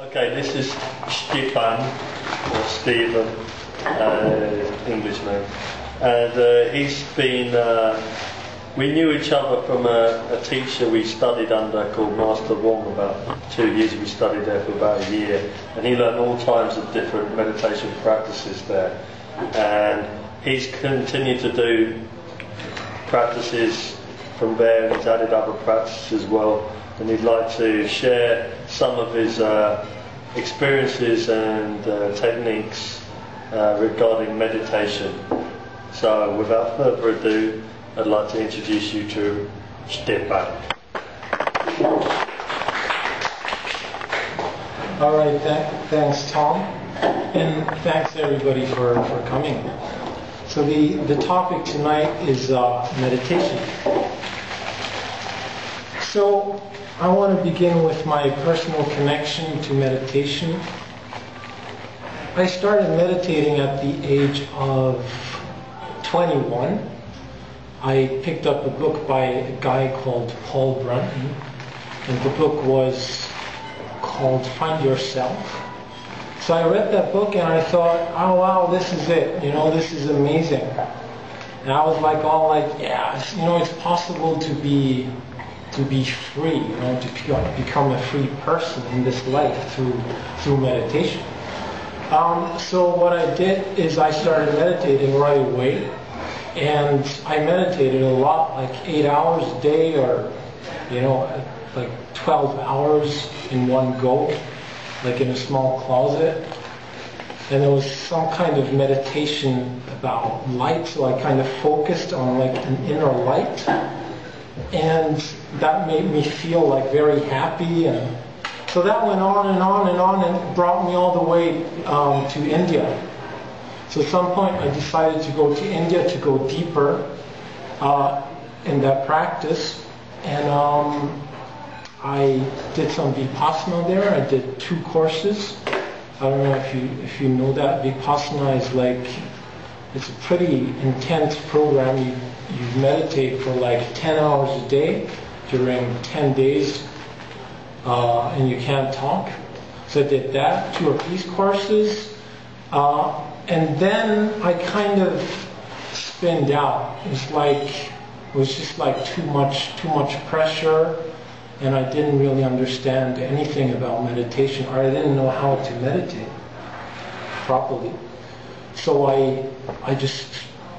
Okay, this is Stephan, or Stephen, uh, English name. And uh, he's been, uh, we knew each other from a, a, teacher we studied under called Master Wong about two years. We studied there for about a year. And he learned all kinds of different meditation practices there. And he's continued to do practices from there and he's added other practices as well and he'd like to share some of his uh, experiences and uh, techniques uh, regarding meditation. So, without further ado, I'd like to introduce you to Stephan. All right, th- thanks, Tom, and thanks everybody for, for coming. So the, the topic tonight is uh, meditation. So I want to begin with my personal connection to meditation. I started meditating at the age of 21. I picked up a book by a guy called Paul Brunton, and the book was called Find Yourself. So I read that book and I thought, oh wow, this is it. You know, this is amazing. And I was like, all like, yeah, you know, it's possible to be to be free, you know, to become a free person in this life through through meditation. Um, so what I did is I started meditating right away, and I meditated a lot, like eight hours a day, or you know, like 12 hours in one go, like in a small closet. And there was some kind of meditation about light, so I kind of focused on like an inner light and that made me feel like very happy and so that went on and on and on and brought me all the way um, to India. So at some point I decided to go to India to go deeper uh, in that practice and um, I did some Vipassana there. I did two courses. I don't know if you if you know that Vipassana is like it's a pretty intense program. You you meditate for like 10 hours a day during 10 days uh, and you can't talk. So I did that, two of these courses. Uh, and then I kind of spinned out. It's like, it was just like too much, too much pressure. And I didn't really understand anything about meditation, or I didn't know how to meditate properly. So I, I just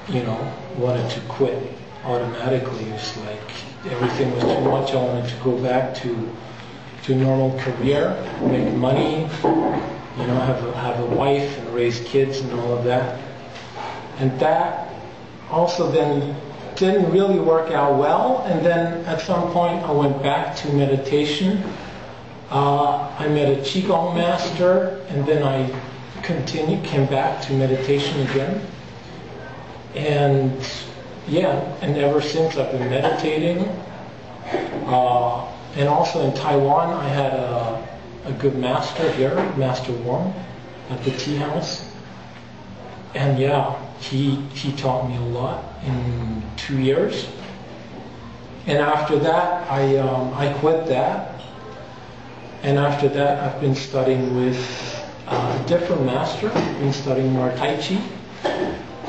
you know, wanted to quit automatically. It was like everything was too much. I wanted to go back to to normal career, make money, you know, have a, have a wife and raise kids and all of that. And that also then didn't really work out well. And then at some point I went back to meditation. Uh, I met a Qigong master and then I continued, came back to meditation again. And yeah, and ever since I've been meditating. Uh, and also in Taiwan, I had a, a good master here, Master Wong, at the tea house. And yeah, he, he taught me a lot in two years. And after that, I, um, I quit that. And after that, I've been studying with a different master. I've been studying more Tai Chi.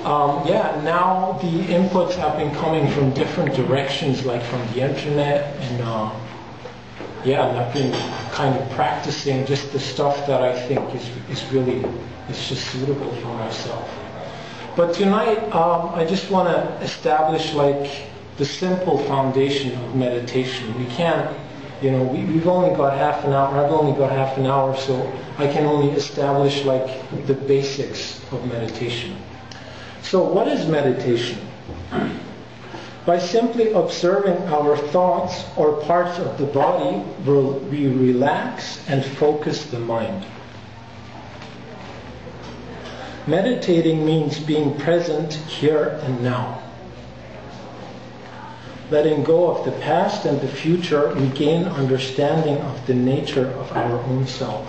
Um, yeah, now the inputs have been coming from different directions, like from the internet, and uh, yeah, and I've been kind of practicing just the stuff that I think is, is really is just suitable for myself. But tonight, um, I just want to establish like the simple foundation of meditation. We can't, you know, we, we've only got half an hour. I've only got half an hour, so I can only establish like the basics of meditation. So, what is meditation? By simply observing our thoughts or parts of the body, we relax and focus the mind. Meditating means being present here and now. Letting go of the past and the future, we gain understanding of the nature of our own self.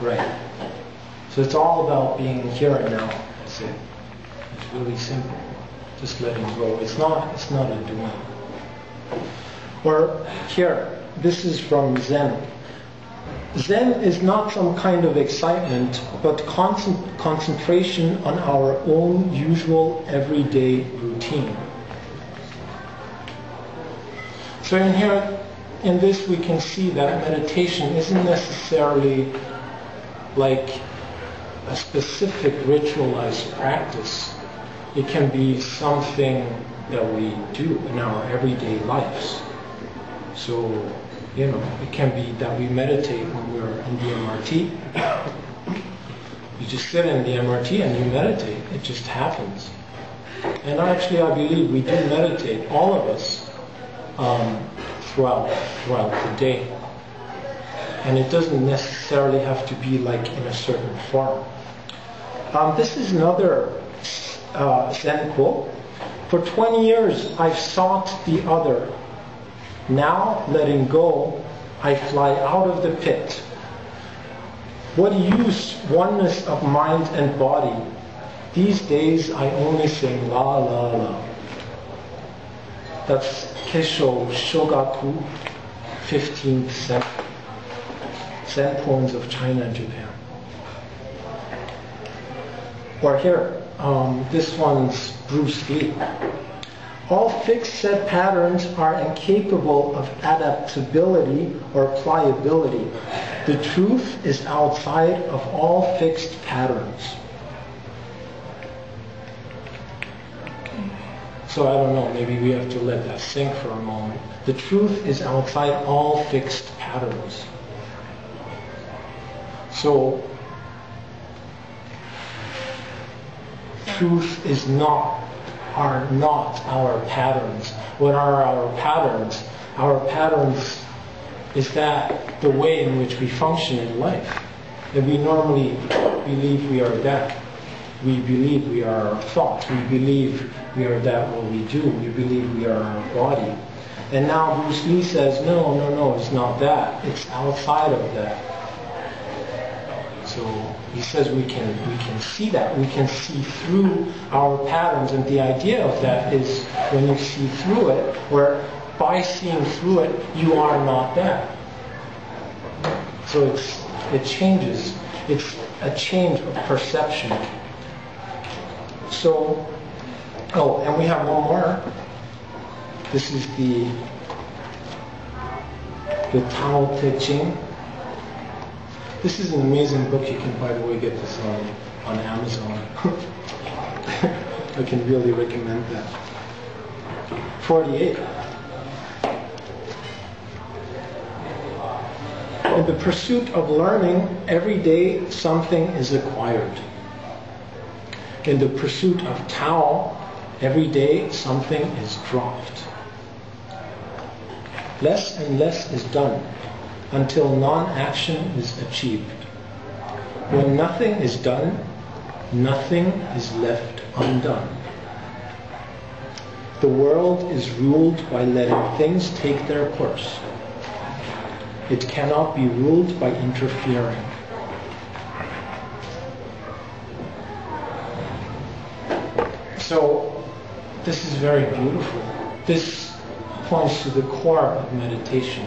Right. So it's all about being here and now. That's it. It's really simple. Just letting go. It's not. It's not a doing. Or here, this is from Zen. Zen is not some kind of excitement, but concentration on our own usual everyday routine. So in here, in this we can see that meditation isn't necessarily like a specific ritualized practice. It can be something that we do in our everyday lives. So, you know, it can be that we meditate when we're in the MRT. You just sit in the MRT and you meditate. It just happens. And actually, I believe we do meditate, all of us, um, throughout throughout the day. And it doesn't necessarily have to be like in a certain form. Um, this is another uh, Zen quote. For 20 years I've sought the other. Now, letting go, I fly out of the pit. What use oneness of mind and body? These days I only sing la la la. That's Kesho Shogaku, 15th century. Poems of China and Japan. Or here, um, this one's Bruce Lee. All fixed set patterns are incapable of adaptability or pliability. The truth is outside of all fixed patterns. So I don't know, maybe we have to let that sink for a moment. The truth is outside all fixed patterns. So truth is not, are not our patterns. What are our patterns? Our patterns is that the way in which we function in life. And we normally believe we are that. We believe we are our thoughts. We believe we are that what we do. We believe we are our body. And now Bruce Lee says, no, no, no, it's not that. It's outside of that. He says we can we can see that we can see through our patterns, and the idea of that is when you see through it, where by seeing through it, you are not that. So it's it changes. It's a change of perception. So, oh, and we have one more. This is the the Tao Te Ching. This is an amazing book. You can, by the way, get this on, on Amazon. I can really recommend that. 48. In the pursuit of learning, every day something is acquired. In the pursuit of Tao, every day something is dropped. Less and less is done until non-action is achieved. When nothing is done, nothing is left undone. The world is ruled by letting things take their course. It cannot be ruled by interfering. So, this is very beautiful. This points to the core of meditation.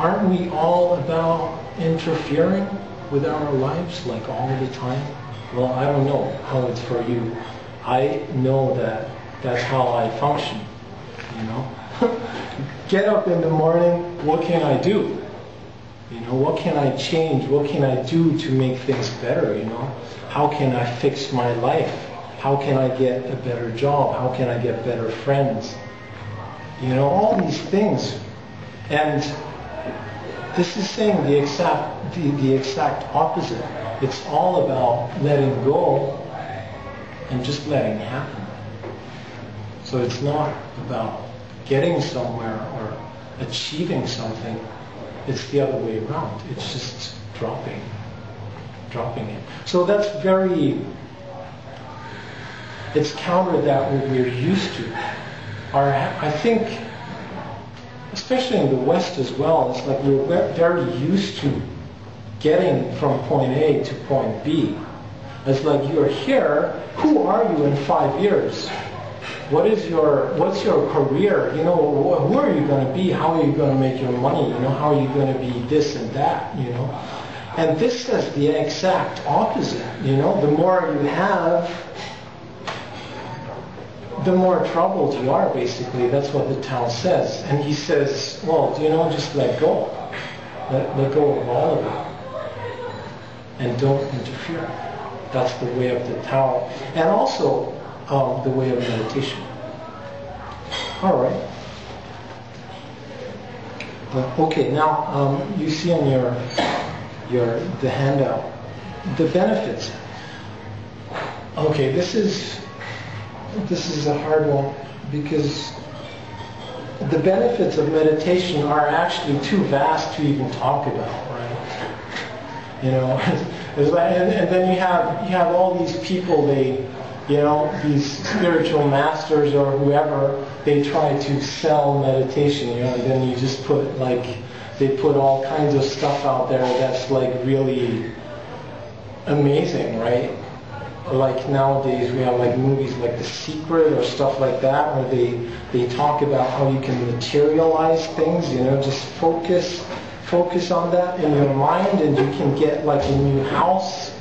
Aren't we all about interfering with our lives like all the time? Well, I don't know how it's for you. I know that that's how I function, you know? Get up in the morning, what can I do? You know, what can I change? What can I do to make things better, you know? How can I fix my life? How can I get a better job? How can I get better friends? You know, all these things. And this is saying the exact, the, the exact opposite. It's all about letting go and just letting happen. So it's not about getting somewhere or achieving something. It's the other way around. It's just dropping, dropping it. So that's very, it's counter that what we're used to. Our, I think especially in the West as well, it's like we're very used to getting from point A to point B. It's like you're here, who are you in five years? what is your what's your career? You know, wh- who are you going to be? How are you going to make your money? You know, how are you going to be this and that? You know, and this is the exact opposite. You know, the more you have, the more troubled you are. Basically, that's what the Tao says. And he says, well, you know, just let go, let, let go of all of it, and don't interfere. That's the way of the Tao, and also um, the way of meditation. All right. Uh, okay, now um, you see on your your the handout the benefits. Okay, this is this is a hard one because the benefits of meditation are actually too vast to even talk about, right? You know, and, and then you have you have all these people they you know, these spiritual masters or whoever, they try to sell meditation, you know, and then you just put like, they put all kinds of stuff out there that's like really amazing, right? Like nowadays we have like movies like The Secret or stuff like that where they, they talk about how you can materialize things, you know, just focus, focus on that in your mind and you can get like a new house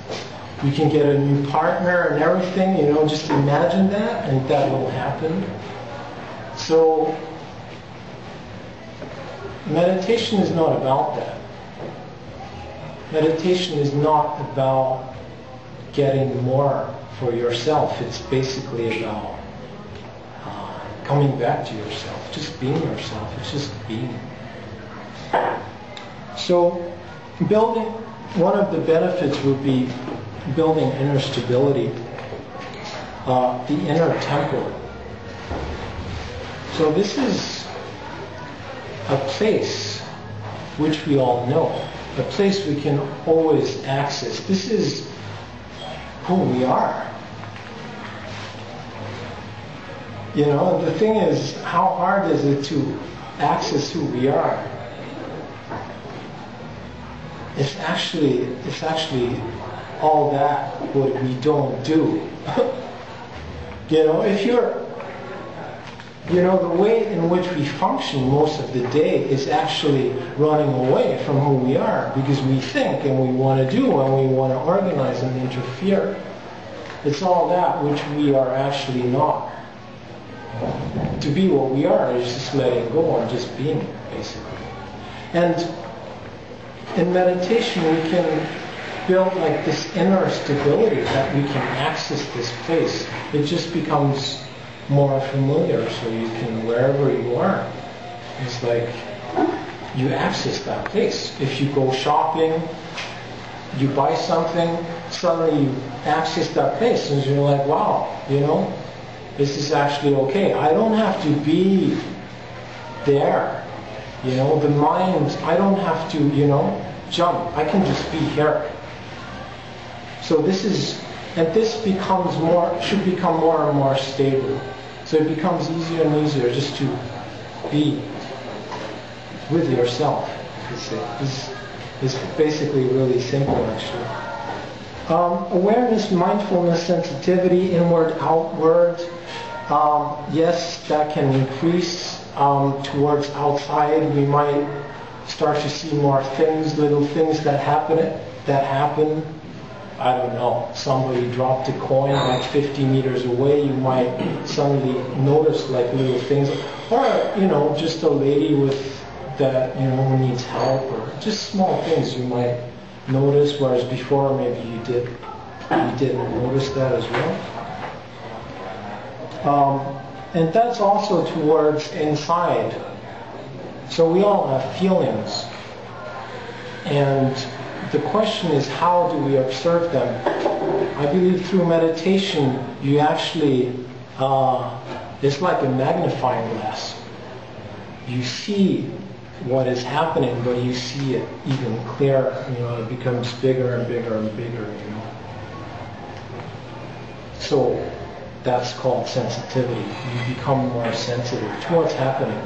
you can get a new partner and everything, you know, just imagine that and that will happen. So meditation is not about that. Meditation is not about getting more for yourself. It's basically about uh, coming back to yourself, just being yourself. It's just being. So building, one of the benefits would be building inner stability, uh, the inner temple. So this is a place which we all know, a place we can always access. This is who we are. You know, the thing is, how hard is it to access who we are? It's actually, it's actually all that what we don't do. you know, if you're, you know, the way in which we function most of the day is actually running away from who we are because we think and we want to do and we want to organize and interfere. It's all that which we are actually not. To be what we are is just letting go and just being, basically. And in meditation, we can build like this inner stability that we can access this place. It just becomes more familiar so you can, wherever you are, it's like you access that place. If you go shopping, you buy something, suddenly you access that place and you're like, wow, you know, this is actually okay. I don't have to be there. You know, the mind, I don't have to, you know, jump. I can just be here. So this is, and this becomes more, should become more and more stable. So it becomes easier and easier just to be with yourself. It's, is basically really simple actually. Um, awareness, mindfulness, sensitivity, inward, outward. Um, yes, that can increase um, towards outside. We might start to see more things, little things that happen that happen I don't know, somebody dropped a coin like 50 meters away, you might suddenly notice like little things. Or, you know, just a lady with that, you know, who needs help or just small things you might notice, whereas before maybe you did, you didn't notice that as well. Um, and that's also towards inside. So we all have feelings. And the question is how do we observe them? I believe through meditation you actually, uh, it's like a magnifying glass. You see what is happening, but you see it even clearer. You know, it becomes bigger and bigger and bigger. You know. So that's called sensitivity. You become more sensitive to what's happening.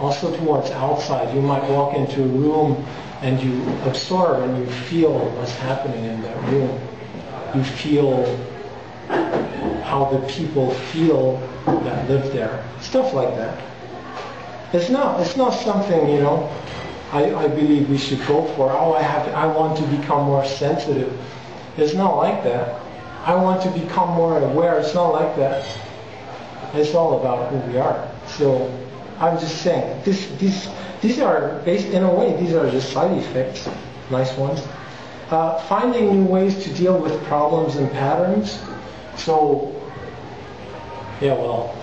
Also towards outside, you might walk into a room and you absorb and you feel what's happening in that room. You feel how the people feel that live there, stuff like that. It's not, it's not something, you know, I, I believe we should go for. Oh, I have, I want to become more sensitive. It's not like that. I want to become more aware. It's not like that. It's all about who we are. So I'm just saying, this, these, these are, based, in a way, these are just side effects, nice ones. Uh, finding new ways to deal with problems and patterns. So, yeah, well,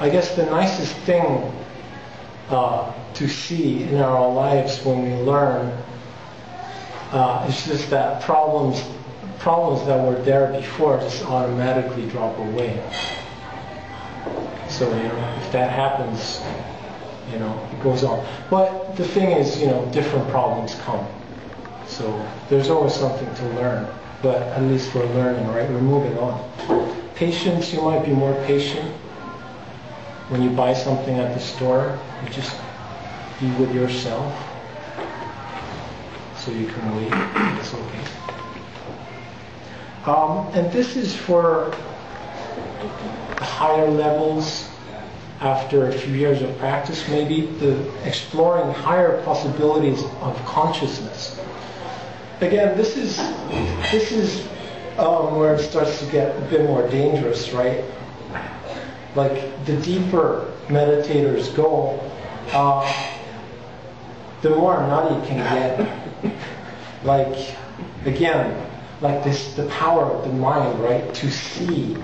I guess the nicest thing uh, to see in our lives when we learn uh, is just that problems, problems that were there before just automatically drop away. So, you know, if that happens, you know, it goes on. But the thing is, you know, different problems come. So there's always something to learn. But at least we're learning, right? We're moving on. Patience, you might be more patient. When you buy something at the store, you just be with yourself. So you can wait. It's okay. Um, and this is for higher levels after a few years of practice, maybe the exploring higher possibilities of consciousness. Again, this is this is um, where it starts to get a bit more dangerous, right? Like the deeper meditators go, uh, the more nutty can get. like again, like this, the power of the mind, right? To see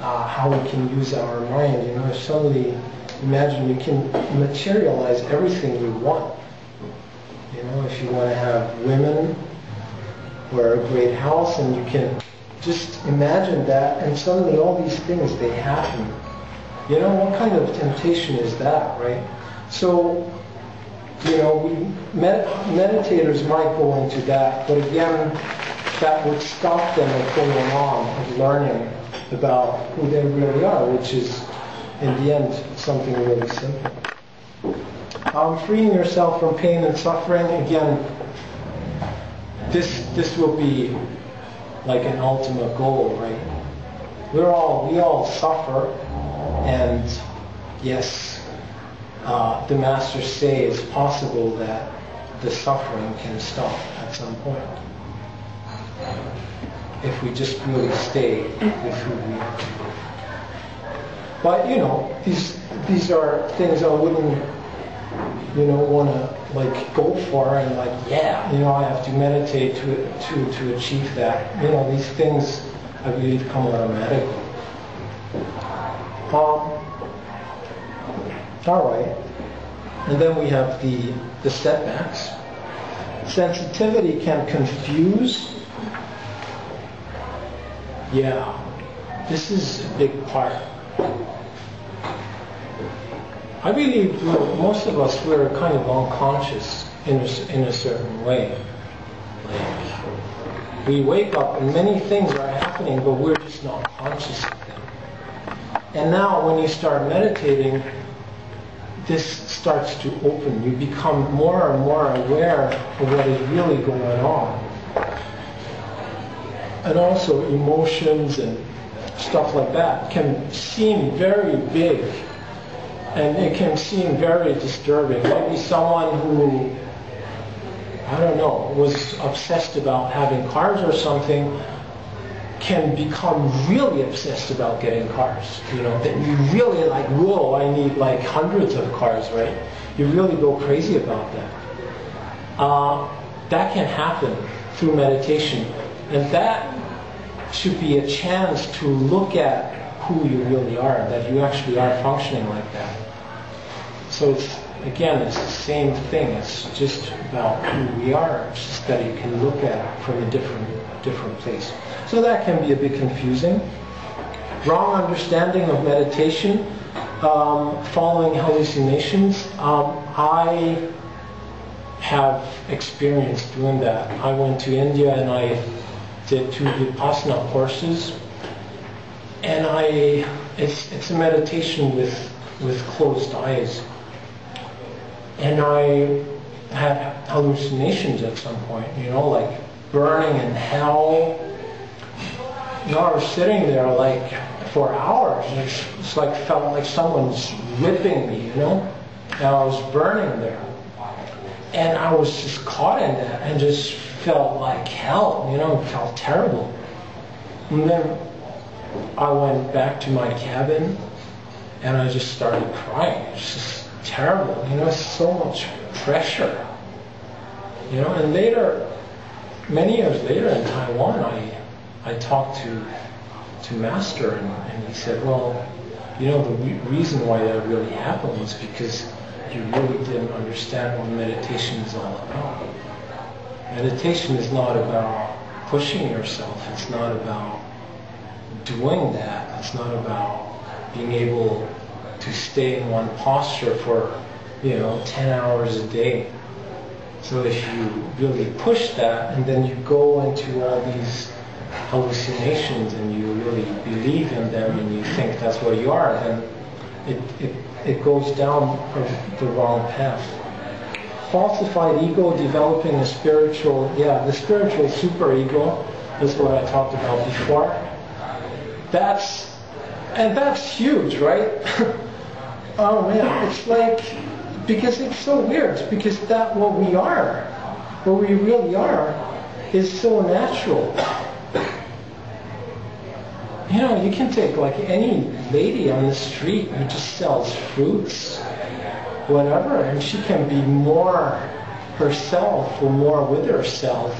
uh, how we can use our mind. You know, if suddenly imagine you can materialize everything you want. You know, if you want to have women or a great house, and you can just imagine that, and suddenly all these things they happen. You know, what kind of temptation is that, right? So, you know, we, med- meditators might go into that, but again, that would stop them from going on of learning about who they really are, which is, in the end, something really simple. Um, freeing yourself from pain and suffering, again, this this will be like an ultimate goal, right? We're all we all suffer, and yes, uh, the masters say it's possible that the suffering can stop at some point if we just really stay with who we are. But you know, these these are things I wouldn't, you know, want to like go for and like, yeah, you know, I have to meditate to to to achieve that. You know, these things I believe come automatically. Um, all right, and then we have the the setbacks. Sensitivity can confuse yeah, this is a big part. I believe most of us we're kind of unconscious in a, in a certain way. Like we wake up and many things are happening, but we're just not conscious of them. And now, when you start meditating, this starts to open. You become more and more aware of what is really going on and also emotions and stuff like that can seem very big and it can seem very disturbing. Maybe someone who, I don't know, was obsessed about having cars or something can become really obsessed about getting cars. You know, that you really like, whoa, I need like hundreds of cars, right? You really go crazy about that. Uh, that can happen through meditation. And that should be a chance to look at who you really are, that you actually are functioning like that. So it's, again, it's the same thing. It's just about who we are. It's just that you can look at from a different, different place. So that can be a bit confusing. Wrong understanding of meditation, um, following hallucinations. Um, I have experience doing that. I went to India and I did two Vipassana courses. And I, it's, it's a meditation with, with closed eyes. And I had hallucinations at some point, you know, like burning in hell, you know, I was sitting there like for hours. It's, it's like felt like someone's whipping me, you know, and I was burning there, and I was just caught in that and just felt like hell, you know, felt terrible. And then I went back to my cabin and I just started crying. It's just terrible, you know, so much pressure. You know, and later, many years later in Taiwan, I, I talked to, to Master and, and he said, well, you know, the re- reason why that really happened was because you really didn't understand what meditation is all about. Meditation is not about pushing yourself. It's not about doing that. It's not about being able to stay in one posture for, you know, 10 hours a day. So if you really push that and then you go into all these hallucinations and you really believe in them and you think that's what you are, then it, it, it goes down the wrong path. Falsified ego developing a spiritual, yeah, the spiritual superego is what I talked about before. That's, and that's huge, right? oh man, it's like, because it's so weird, because that what we are, what we really are, is so natural. You know, you can take like any lady on the street who just sells fruits, whatever, and she can be more herself or more with herself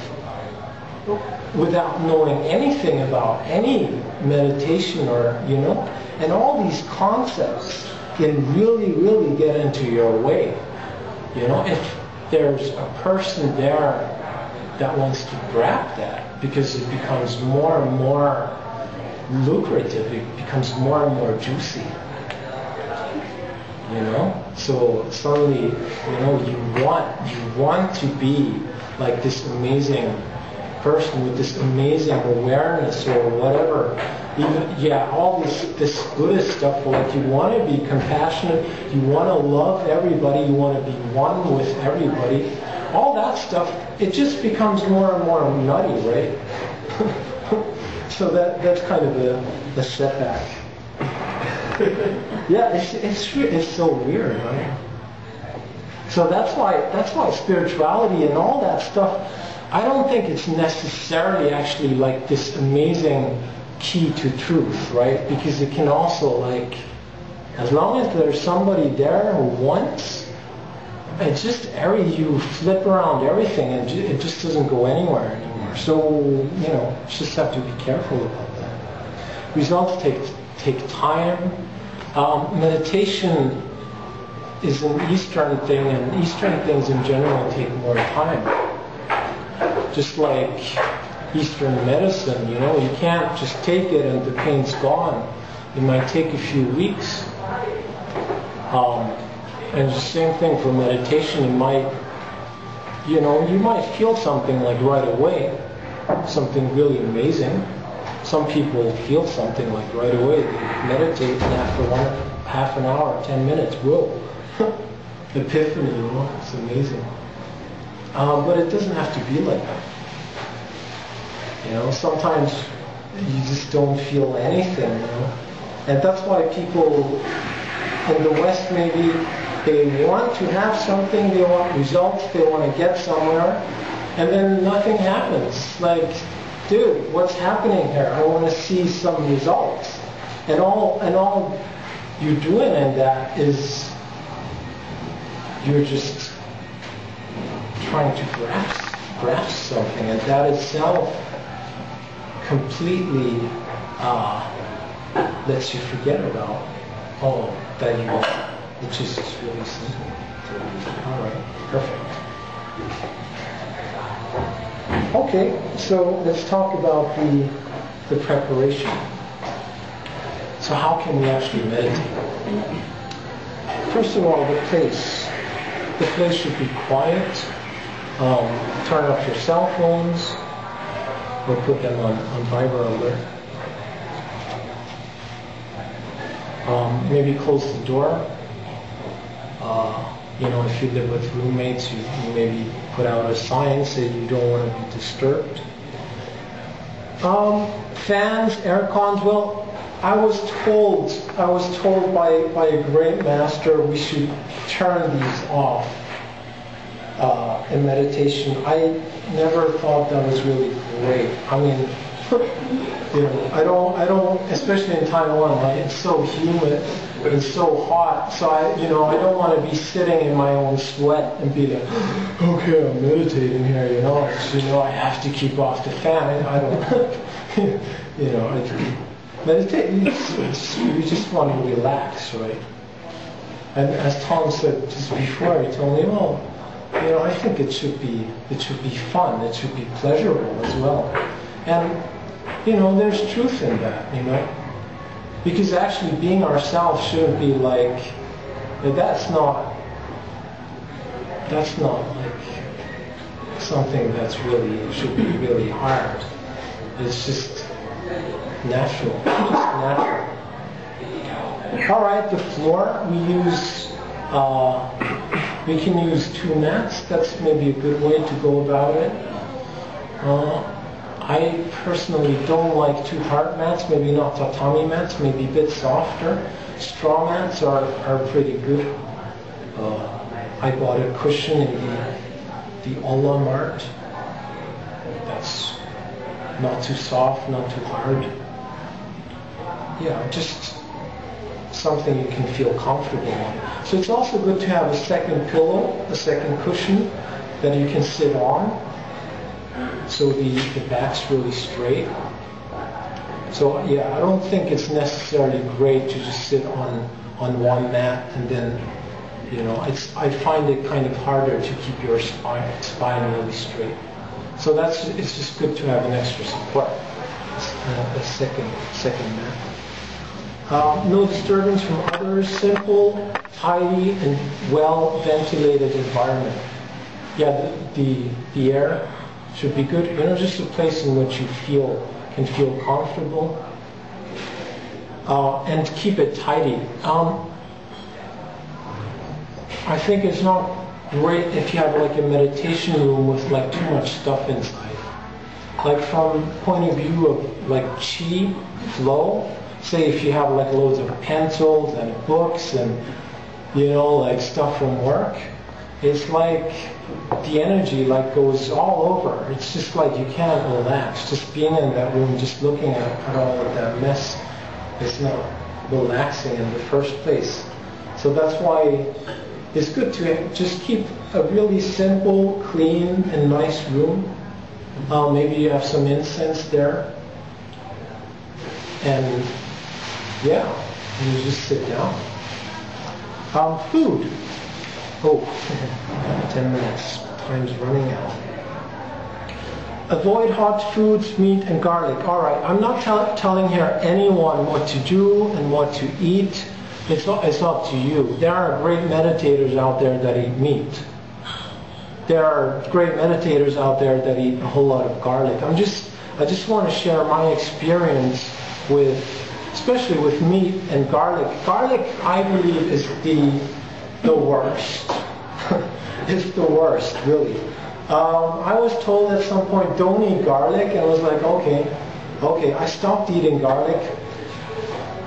without knowing anything about any meditation or, you know, and all these concepts can really, really get into your way. You know, if there's a person there that wants to grab that because it becomes more and more lucrative, it becomes more and more juicy. You know? So suddenly, you know, you want you want to be like this amazing person with this amazing awareness or whatever. Even yeah, all this this Buddhist stuff, like you want to be compassionate, you want to love everybody, you want to be one with everybody. All that stuff, it just becomes more and more nutty, right? so that that's kind of the, the setback. yeah, it's it's it's so weird, right? So that's why that's why spirituality and all that stuff I don't think it's necessarily actually like this amazing key to truth, right? Because it can also like, as long as there's somebody there who wants, it just every you flip around everything and it just doesn't go anywhere anymore. So you know, just have to be careful about that. Results take take time. Um, meditation is an Eastern thing, and Eastern things in general take more time just like Eastern medicine, you know, you can't just take it and the pain's gone. It might take a few weeks. Um, and the same thing for meditation. It might, you know, you might feel something like right away, something really amazing. Some people feel something like right away. They meditate and after one half an hour, ten minutes, whoa, epiphany, you know, it's amazing. Um, but it doesn't have to be like that. You know, sometimes you just don't feel anything, you know. And that's why people in the West maybe they want to have something, they want results, they want to get somewhere, and then nothing happens. Like, dude, what's happening here? I want to see some results. And all and all you're doing in that is you're just trying to grasp grasp something, and that itself completely uh, lets you forget about all that you are, which is really simple. All right, perfect. Okay, so let's talk about the the preparation. So how can we actually meditate? First of all, the place. The place should be quiet. Um, turn off your cell phones or put them on, on Viber alert. Um, maybe close the door. Uh, you know, if you live with roommates, you, you maybe put out a sign saying you don't want to be disturbed. Um, fans, air cons. Well, I was told I was told by by a great master we should turn these off uh, in meditation. I never thought that was really great. I mean, you know, I don't I don't especially in Taiwan. Like it's so humid it's so hot. So I, you know, I don't want to be sitting in my own sweat and be like, okay, I'm meditating here. You know, it's, you know, I have to keep off the fan. I don't, you know, I, meditate. You just want to relax, right? And as Tom said just before, he told me, well, you know, I think it should be it should be fun. It should be pleasurable as well. And you know, there's truth in that. You know because actually being ourselves shouldn't be like, that's not, that's not like something that's really, should be really hard. It's just natural, just natural. All right, the floor, we use, uh, we can use two mats. That's maybe a good way to go about it. Uh, I personally don't like too hard mats, maybe not tatami mats, maybe a bit softer. Straw mats are, are pretty good. Uh, I bought a cushion in the, the Ola Mart. That's not too soft, not too hard. Yeah, just something you can feel comfortable on. So it's also good to have a second pillow, a second cushion that you can sit on so the, the back's really straight. So yeah, I don't think it's necessarily great to just sit on on one mat and then, you know, it's I find it kind of harder to keep your spine spine really straight. So that's it's just good to have an extra support, uh, a second second mat. Uh, no disturbance from others. Simple, tidy, and well ventilated environment. Yeah, the, the, the air should be good. You know, just a place in which you feel can feel comfortable, uh, and keep it tidy. Um, I think it's not great if you have like a meditation room with like too much stuff inside. Like from point of view of like chi flow, say if you have like loads of pencils and books and you know like stuff from work, it's like the energy like goes all over. It's just like you can't relax. Just being in that room, just looking at, at all of that mess, is not relaxing in the first place. So that's why it's good to just keep a really simple, clean, and nice room. Uh, maybe you have some incense there. And yeah, and you just sit down. Um, food. Oh, 10 minutes. Time's running out. Avoid hot foods, meat, and garlic. All right, I'm not telling here anyone what to do and what to eat. It's, not, it's up to you. There are great meditators out there that eat meat. There are great meditators out there that eat a whole lot of garlic. I'm just, I just want to share my experience with, especially with meat and garlic. Garlic, I believe, is the the worst. it's the worst, really. Um, I was told at some point, don't eat garlic, and I was like, okay, okay. I stopped eating garlic,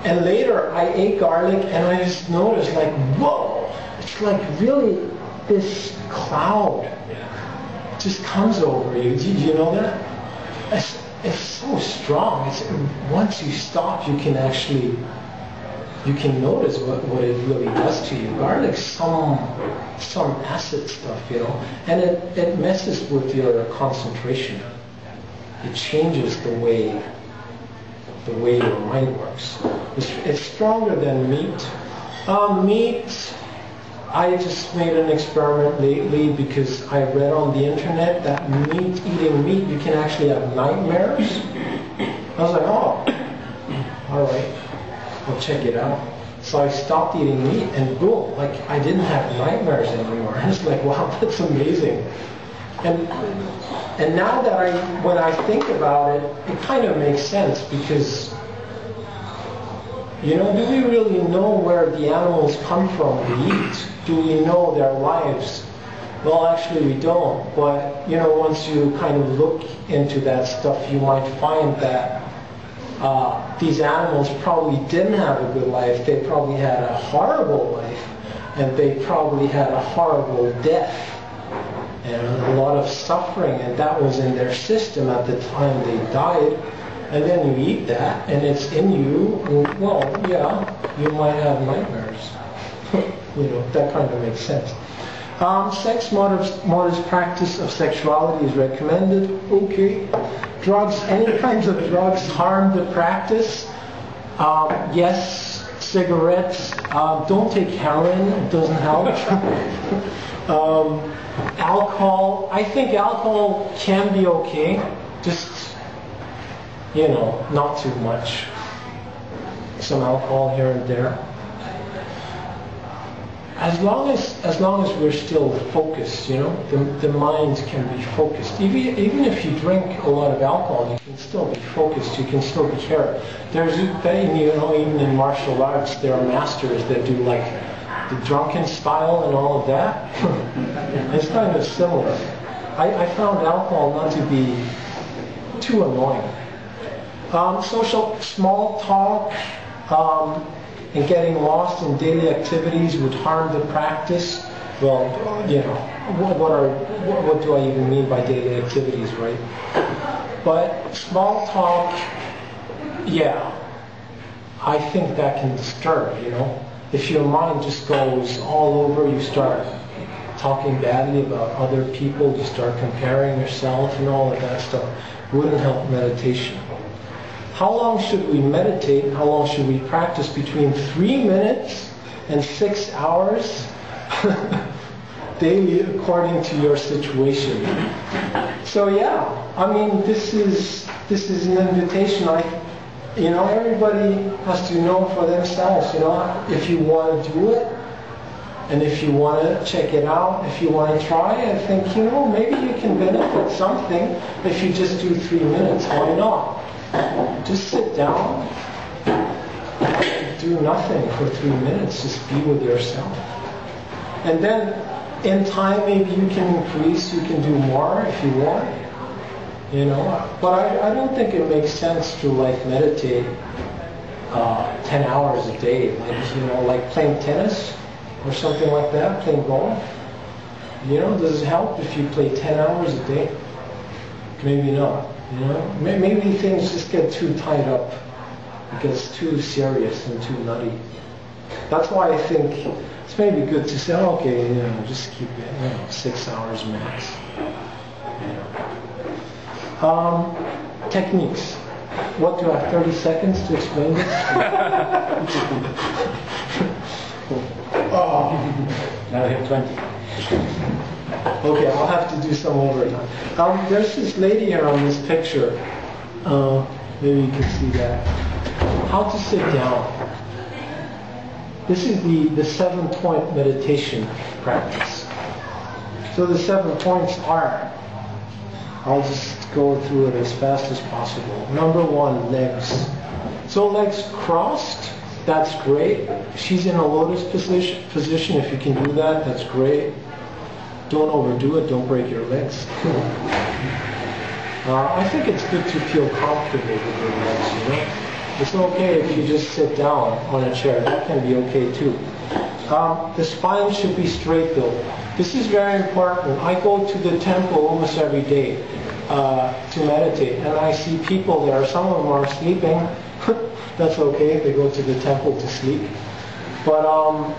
and later I ate garlic, and I just noticed, like, whoa, it's like really this cloud just comes over you. Did you know that? It's, it's so strong. It's, once you stop, you can actually you can notice what, what it really does to you. Garlic, some some acid stuff, you know, and it, it messes with your concentration. It changes the way the way your mind works. It's, it's stronger than meat. Um, meat, I just made an experiment lately because I read on the internet that meat, eating meat, you can actually have nightmares. I was like, oh, all right. I'll check it out. So I stopped eating meat and boom, like I didn't have nightmares anymore. I was like, wow, that's amazing. And and now that I when I think about it, it kind of makes sense because you know, do we really know where the animals come from we eat? Do we know their lives? Well, actually, we don't. But you know, once you kind of look into that stuff, you might find that uh, these animals probably didn't have a good life. They probably had a horrible life, and they probably had a horrible death and a lot of suffering, and that was in their system at the time they died. And then you eat that, and it's in you. Well, yeah, you might have nightmares. you know, that kind of makes sense. Um, sex modest, modest practice of sexuality is recommended. Okay. Drugs, any kinds of drugs harm the practice. Um, yes, cigarettes. Uh, don't take heroin. It doesn't help. um, alcohol. I think alcohol can be okay. Just, you know, not too much. Some alcohol here and there as long as as long as we're still focused, you know, the, the mind can be focused. Even even if you drink a lot of alcohol, you can still be focused. You can still be here. There's you know even in martial arts, there are masters that do like the drunken style and all of that. it's kind of similar. I, I found alcohol not to be too annoying. Um, social small talk. Um, and getting lost in daily activities would harm the practice. Well, you know, what, are what, do I even mean by daily activities, right? But small talk, yeah, I think that can disturb. You know, if your mind just goes all over, you start talking badly about other people, you start comparing yourself and all of that stuff. Wouldn't help meditation. How long should we meditate? How long should we practice? Between three minutes and six hours daily according to your situation. So yeah, I mean this is this is an invitation. I you know everybody has to know for themselves. You know if you want to do it, and if you want to check it out, if you want to try, I think you know maybe you can benefit something if you just do three minutes. Why not? Just sit down, do nothing for three minutes, just be with yourself. And then in time, maybe you can increase, you can do more if you want. You know, but I, I don't think it makes sense to like meditate uh, 10 hours a day, like, you know, like playing tennis or something like that, playing golf. You know, does it help if you play 10 hours a day? Maybe not. You know, maybe things just get too tied up. It gets too serious and too nutty. That's why I think it's maybe good to say, okay, you know, just keep it, you know, six hours max. Um, techniques. What do I have? 30 seconds to explain this? oh. Now we have 20. Okay, I'll have to do some overtime. Um, there's this lady here on this picture. Uh, maybe you can see that. How to sit down. This is the, the seven point meditation practice. So the seven points are, I'll just go through it as fast as possible. Number one, legs. So legs crossed, that's great. She's in a lotus position, position. If you can do that, that's great. Don't overdo it. Don't break your legs. uh, I think it's good to feel comfortable with your legs, you know. It's okay if you just sit down on a chair. That can be okay too. Um, the spine should be straight though. This is very important. I go to the temple almost every day uh, to meditate, and I see people there. Some of them are sleeping. That's okay. They go to the temple to sleep. But um,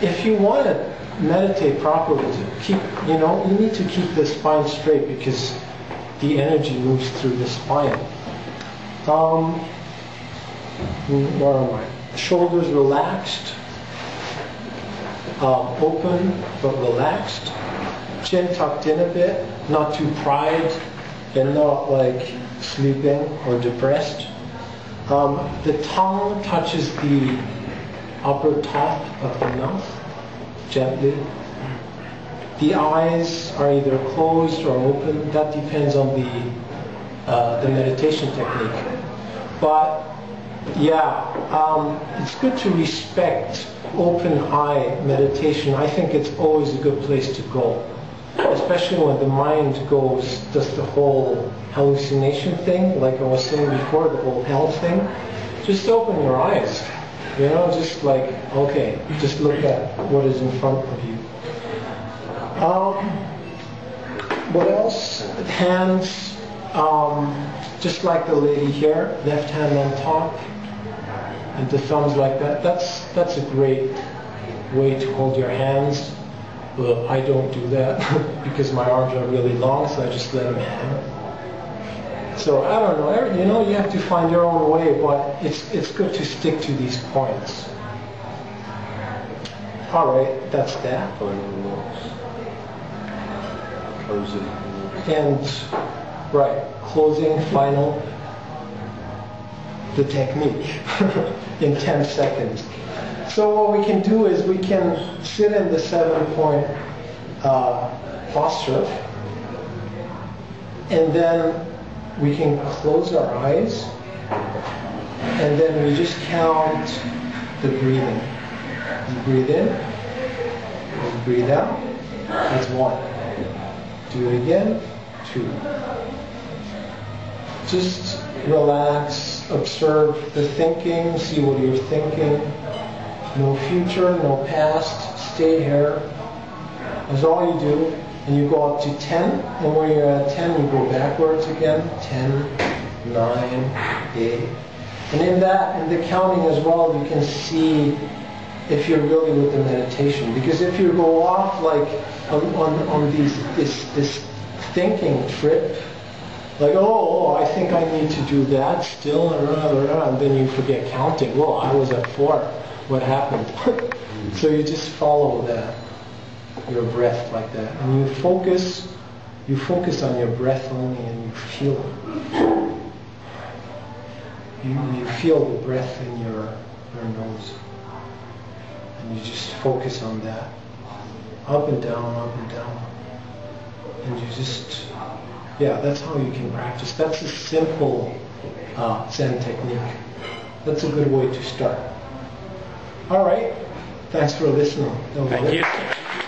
if you want to meditate properly, to keep, you know, you need to keep the spine straight because the energy moves through the spine. Um, where am I? Shoulders relaxed, uh, open but relaxed. Chin tucked in a bit, not too pride and not like sleeping or depressed. Um, the tongue touches the upper top of the mouth gently. The eyes are either closed or open. That depends on the uh, the meditation technique. But yeah, um, it's good to respect open eye meditation. I think it's always a good place to go. especially when the mind goes, does the whole hallucination thing, like I was saying before, the whole hell thing, just open your eyes. You know, just like, okay, just look at what is in front of you. Um, what else? Hands, um, just like the lady here, left hand on top, and the thumbs like that. That's that's a great way to hold your hands. I don't do that because my arms are really long, so I just let them hang. So I don't know. You know, you have to find your own way, but it's it's good to stick to these points. All right, that's that. Closing. And right, closing, final, the technique in 10 seconds. So what we can do is we can sit in the seven point uh, posture and then we can close our eyes and then we just count the breathing. You breathe in, you breathe out, that's one. Do it again, two. Just relax, observe the thinking, see what you're thinking. No future, no past, stay here. That's all you do. And you go up to 10, and when you're at 10, you go backwards again. 10, 9, 8. And in that, in the counting as well, you can see if you're really with the meditation. Because if you go off like on, on, on these, this, this thinking trip, like, oh, oh, I think I need to do that still, and, then you forget counting. Well, I was at four. What happened? so you just follow that, your breath like that, and you focus. You focus on your breath only, and you feel it. You, you feel the breath in your your nose, and you just focus on that, up and down, up and down, and you just yeah, that's how you can practice. That's a simple uh, Zen technique. That's a good way to start. All right. Thanks for listening. Thank you.